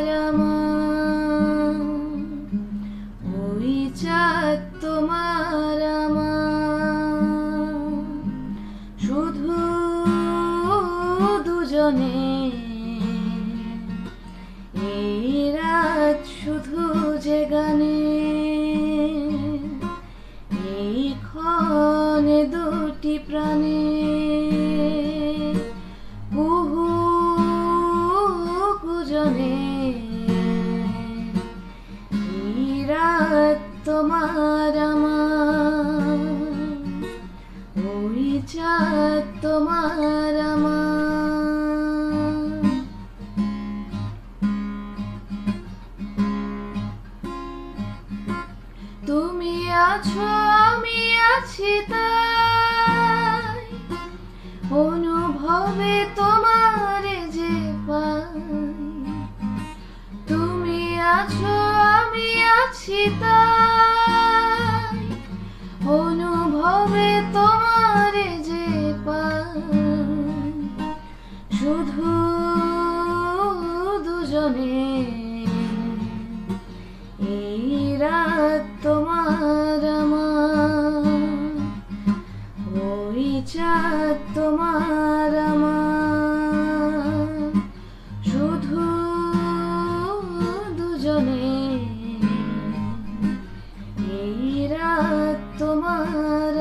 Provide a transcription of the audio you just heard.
রামা ওই তোমার আমার শুধু দুজনে এই শুধু যে এই ক্ষণে দুটি প্রাণে তোমার আমার। তোমার তুমি আছো আমি আছি তাই। অনুভবে তোমার যে পাই। তুমি আছো আছি অনুভবে তোমার যে শুধু দুজনে। এই রাত তোমার আমার। ওই চাঁদ তোমার আমার। শুধু দুজনে। তোমার